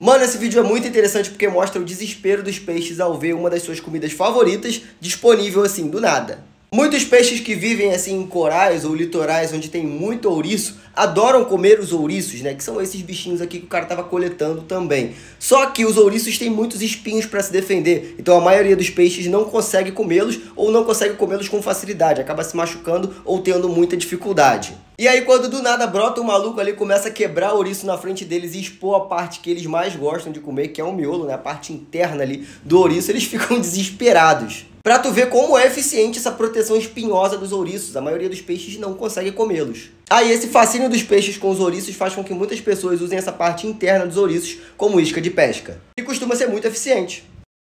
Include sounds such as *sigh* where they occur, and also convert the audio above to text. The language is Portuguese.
Mano, esse vídeo é muito interessante porque mostra o desespero dos peixes ao ver uma das suas comidas favoritas disponível assim, do nada. Muitos peixes que vivem assim em corais ou litorais onde tem muito ouriço adoram comer os ouriços, né? Que são esses bichinhos aqui que o cara tava coletando também. Só que os ouriços têm muitos espinhos para se defender, então a maioria dos peixes não consegue comê-los ou não consegue comê-los com facilidade, acaba se machucando ou tendo muita dificuldade. E aí quando do nada brota um maluco ali, começa a quebrar o ouriço na frente deles e expor a parte que eles mais gostam de comer, que é o miolo, né? A parte interna ali do ouriço, eles *laughs* ficam desesperados. Pra tu ver como é eficiente essa proteção espinhosa dos ouriços, a maioria dos peixes não consegue comê-los. Aí ah, esse fascínio dos peixes com os ouriços faz com que muitas pessoas usem essa parte interna dos ouriços como isca de pesca. E costuma ser muito eficiente.